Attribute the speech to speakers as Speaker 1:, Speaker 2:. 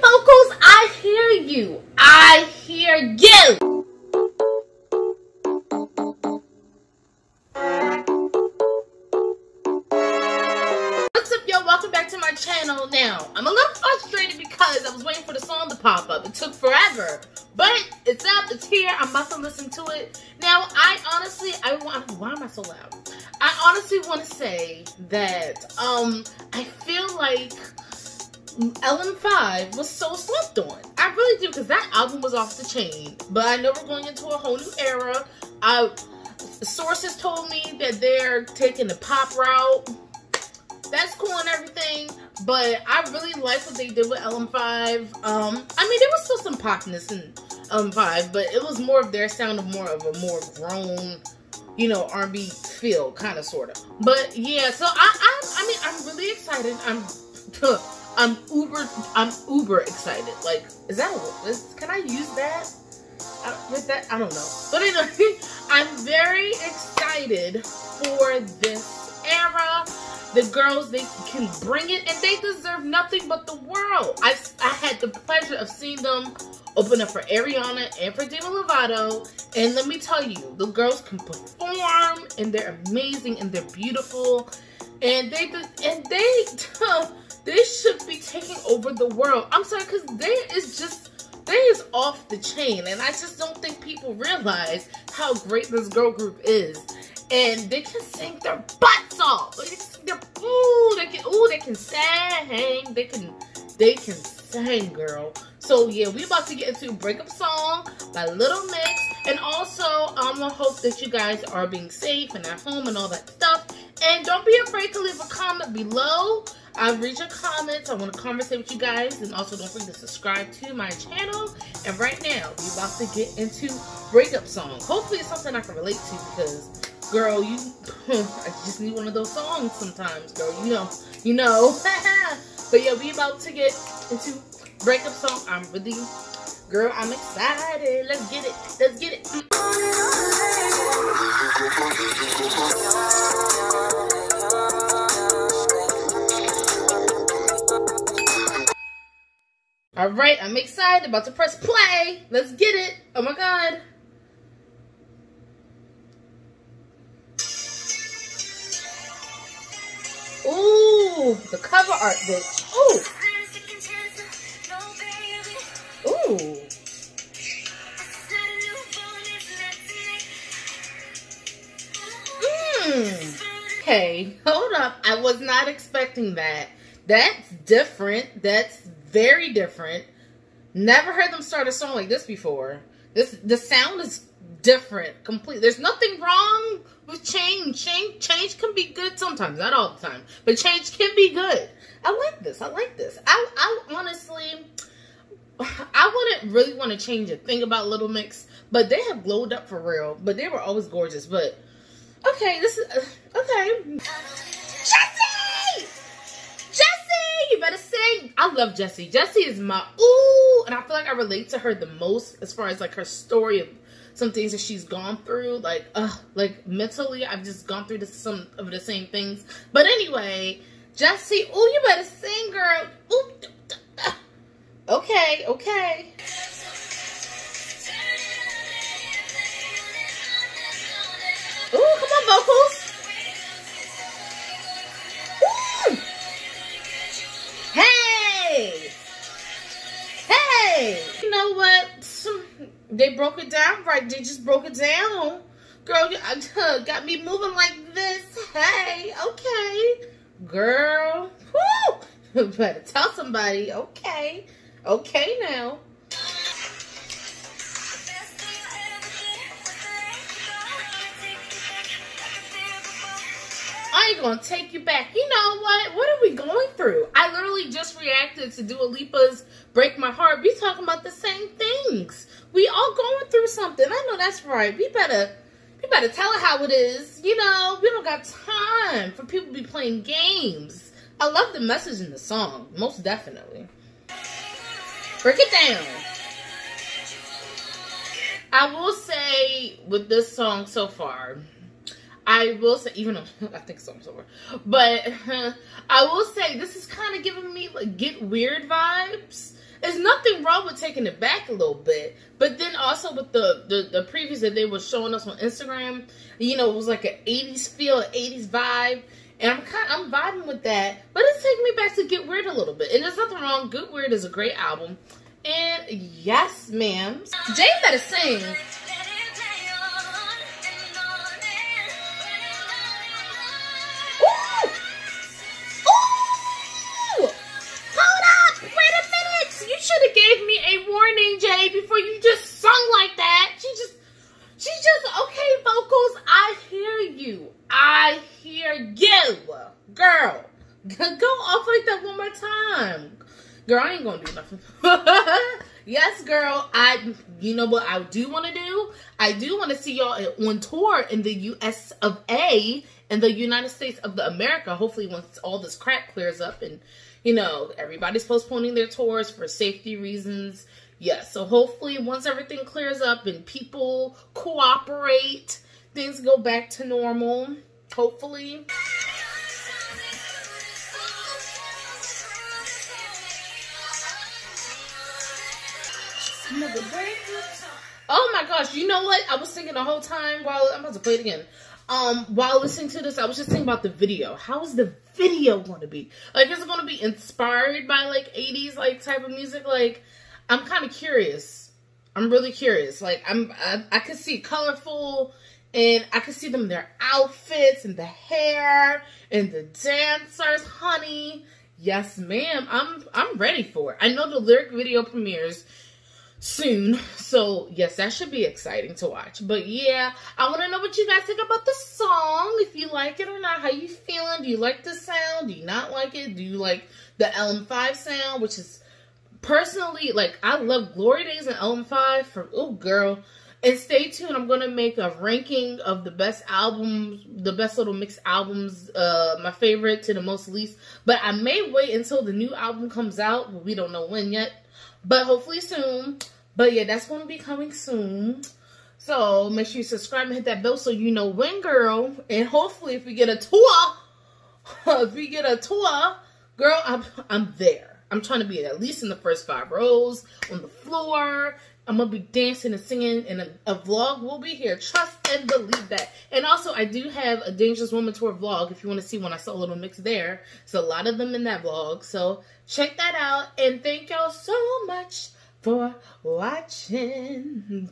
Speaker 1: vocals, I hear you. I hear you. What's up, yo? Welcome back to my channel. Now, I'm a little frustrated because I was waiting for the song to pop up. It took forever, but it's up. It's here. I'm about to listen to it. Now, I honestly, I want. Why am I so loud? I honestly want to say that um, I feel like LM5 was so slept on. I really do because that album was off the chain. But I know we're going into a whole new era. I sources told me that they're taking the pop route. That's cool and everything, but I really like what they did with LM5. Um, I mean, there was still some popness in LM5, but it was more of their sound of more of a more grown, you know, R&B feel, kind of, sort of. But yeah, so I, I, I mean, I'm really excited. I'm, I'm uber, I'm uber excited. Like, is that a, is, can I use that? I, with that, I don't know. But anyway, I'm very excited for this era. The girls, they can bring it, and they deserve nothing but the world. I, I had the pleasure of seeing them open up for Ariana and for Demi Lovato, and let me tell you, the girls can perform, and they're amazing, and they're beautiful, and they and they they should be taking over the world. I'm sorry, because they is just they is off the chain, and I just don't think people realize how great this girl group is. And they can sing their butts off. They can sing their ooh, they can ooh, they can sing. They can they can sing, girl. So yeah, we about to get into breakup song by Little Mix, and also I'm gonna hope that you guys are being safe and at home and all that stuff. And don't be afraid to leave a comment below. I read your comments. I want to conversate with you guys. And also don't forget to subscribe to my channel. And right now, we're about to get into breakup song. Hopefully it's something I can relate to because, girl, you, I just need one of those songs sometimes, girl. You know, you know. but yeah, we're about to get into breakup song. I'm really, girl, I'm excited. Let's get it. Let's get it. All right, I'm excited. About to press play. Let's get it. Oh my God. Ooh, the cover art, bitch. Ooh. Ooh. Mm. Okay, hold up. I was not expecting that. That's different. That's very different. Never heard them start a song like this before. This the sound is different, complete. There's nothing wrong with change. Change change can be good sometimes, not all the time, but change can be good. I like this. I like this. I I honestly I wouldn't really want to change a thing about Little Mix, but they have glowed up for real. But they were always gorgeous. But okay, this is okay. I love Jesy. Jesy is my ooh, and I feel like I relate to her the most as far as like her story of some things that she's gone through. Like, uh, like mentally, I've just gone through this, some of the same things. But anyway, Jesy, ooh, you better sing, girl. Ooh. Okay, okay. They broke it down right. They just broke it down. Girl, you uh, got me moving like this. Hey, okay. Girl. Woo. Better tell somebody. Okay. Okay now. I ain't gonna take you back. You know what? What are we going through? I literally just reacted to Dua Lipa's Break My Heart. We talking about the same things. We all going through something. I know that's right. We better we better tell her how it is. You know, we don't got time for people to be playing games. I love the message in the song, most definitely. Break it down. I will say with this song so far, I will say, even though I think song's over, but I will say this is kind of giving me like get weird vibes. There's nothing wrong with taking it back a little bit. But then also with the the, the previews that they were showing us on Instagram, you know, it was like an 80s feel, 80s vibe. And I'm kind I'm vibing with that. But it's taking me back to Get Weird a little bit. And there's nothing wrong. Get Weird is a great album. And yes, ma'am. Jay better sing. Jay, before you just sung like that. She just, she just, okay, vocals, I hear you. I hear you. Girl, go off like that one more time. Girl, I ain't gonna do nothing. yes, girl, I, you know what I do want to do? I do want to see y'all on tour in the U.S. of A. in the United States of the America. Hopefully once all this crap clears up and you know, everybody's postponing their tours for safety reasons. Yes, yeah, so hopefully once everything clears up and people cooperate, things go back to normal. Hopefully. Oh my gosh, you know what? I was thinking the whole time while I'm about to play it again um while listening to this i was just thinking about the video how is the video going to be like is it going to be inspired by like 80s like type of music like i'm kind of curious i'm really curious like i'm i, I could see colorful and i could see them their outfits and the hair and the dancers honey yes ma'am i'm i'm ready for it i know the lyric video premieres soon. So, yes, that should be exciting to watch. But yeah, I want to know what you guys think about the song. If you like it or not. How you feeling? Do you like the sound? Do you not like it? Do you like the LM5 sound? Which is personally, like, I love Glory Days and LM5 for, oh, girl. And stay tuned. I'm going to make a ranking of the best albums, the best little mix albums, uh, my favorite to the most least. But I may wait until the new album comes out. We don't know when yet. But hopefully soon. But yeah, that's going to be coming soon. So make sure you subscribe and hit that bell so you know when, girl. And hopefully if we get a tour, if we get a tour, girl, I'm, I'm there. I'm trying to be at least in the first five rows, on the floor. I'm going to be dancing and singing, and a, a, vlog will be here. Trust and believe that. And also, I do have a Dangerous Woman Tour vlog if you want to see when I saw a little mix there. So, a lot of them in that vlog. So, check that out. And thank y'all so much for watching.